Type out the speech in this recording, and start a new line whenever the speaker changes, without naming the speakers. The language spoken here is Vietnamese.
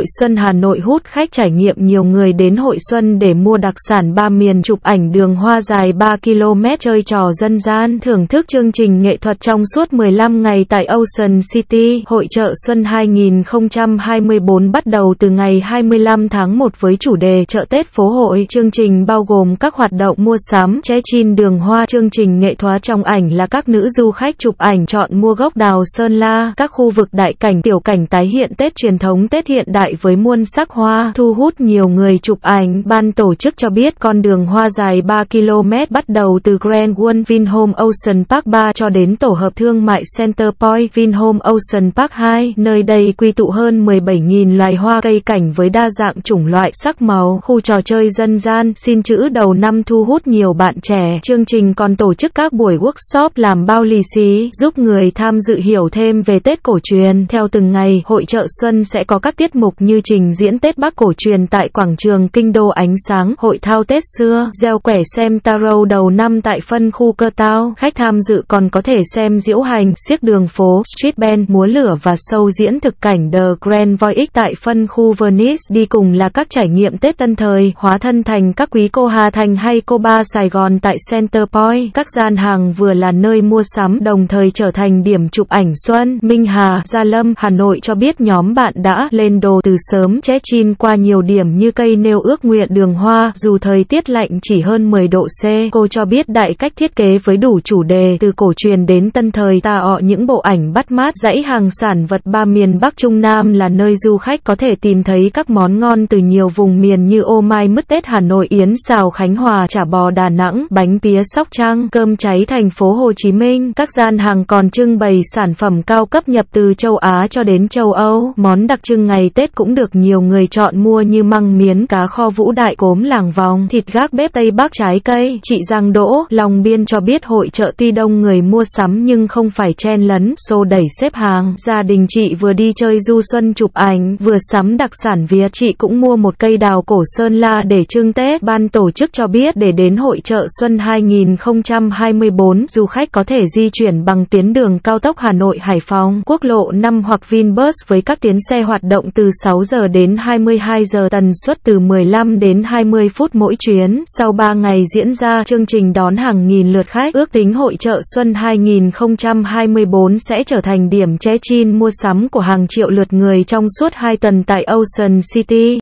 Hội Xuân Hà Nội hút khách trải nghiệm nhiều người đến Hội Xuân để mua đặc sản ba miền chụp ảnh đường hoa dài 3 km chơi trò dân gian thưởng thức chương trình nghệ thuật trong suốt 15 ngày tại Ocean City. Hội trợ Xuân 2024 bắt đầu từ ngày 25 tháng 1 với chủ đề chợ Tết phố hội. Chương trình bao gồm các hoạt động mua sắm, che chin đường hoa, chương trình nghệ thuật trong ảnh là các nữ du khách chụp ảnh chọn mua gốc đào Sơn La, các khu vực đại cảnh tiểu cảnh tái hiện Tết truyền thống Tết hiện đại với muôn sắc hoa, thu hút nhiều người chụp ảnh. Ban tổ chức cho biết con đường hoa dài 3 km bắt đầu từ Grand One Vinhome Ocean Park 3 cho đến tổ hợp thương mại Center Point Vinhome Ocean Park 2. Nơi đây quy tụ hơn 17.000 loài hoa cây cảnh với đa dạng chủng loại sắc màu. Khu trò chơi dân gian, xin chữ đầu năm thu hút nhiều bạn trẻ. Chương trình còn tổ chức các buổi workshop làm bao lì xì, giúp người tham dự hiểu thêm về Tết cổ truyền. Theo từng ngày, hội trợ xuân sẽ có các tiết mục như trình diễn Tết Bắc cổ truyền tại quảng trường Kinh đô ánh sáng, hội thao Tết xưa, gieo quẻ xem tarot đầu năm tại phân khu cơ tao. Khách tham dự còn có thể xem diễu hành, siếc đường phố, street band, múa lửa và sâu diễn thực cảnh The Grand Voyage tại phân khu Venice. Đi cùng là các trải nghiệm Tết tân thời, hóa thân thành các quý cô Hà Thành hay cô ba Sài Gòn tại Center Point. Các gian hàng vừa là nơi mua sắm, đồng thời trở thành điểm chụp ảnh xuân. Minh Hà, Gia Lâm, Hà Nội cho biết nhóm bạn đã lên đồ từ sớm che chin qua nhiều điểm như cây nêu ước nguyện đường hoa, dù thời tiết lạnh chỉ hơn 10 độ C. Cô cho biết đại cách thiết kế với đủ chủ đề, từ cổ truyền đến tân thời, ta ọ những bộ ảnh bắt mát, dãy hàng sản vật ba miền Bắc Trung Nam là nơi du khách có thể tìm thấy các món ngon từ nhiều vùng miền như ô mai mứt Tết Hà Nội, yến xào Khánh Hòa, chả bò Đà Nẵng, bánh pía Sóc Trăng, cơm cháy thành phố Hồ Chí Minh. Các gian hàng còn trưng bày sản phẩm cao cấp nhập từ châu Á cho đến châu Âu. Món đặc trưng ngày Tết cũng được nhiều người chọn mua như măng miến, cá kho vũ đại, cốm làng vòng, thịt gác bếp Tây Bắc trái cây. Chị Giang Đỗ, Long Biên cho biết hội chợ tuy đông người mua sắm nhưng không phải chen lấn, xô đẩy xếp hàng. Gia đình chị vừa đi chơi du xuân chụp ảnh, vừa sắm đặc sản Việt. Chị cũng mua một cây đào cổ Sơn La để trưng Tết. Ban tổ chức cho biết để đến hội chợ xuân 2024, du khách có thể di chuyển bằng tuyến đường cao tốc Hà Nội Hải Phòng, quốc lộ 5 hoặc Vinbus với các tuyến xe hoạt động từ 6 giờ đến 22 giờ tần suất từ 15 đến 20 phút mỗi chuyến. Sau 3 ngày diễn ra, chương trình đón hàng nghìn lượt khách. Ước tính hội trợ xuân 2024 sẽ trở thành điểm che chin mua sắm của hàng triệu lượt người trong suốt 2 tuần tại Ocean City.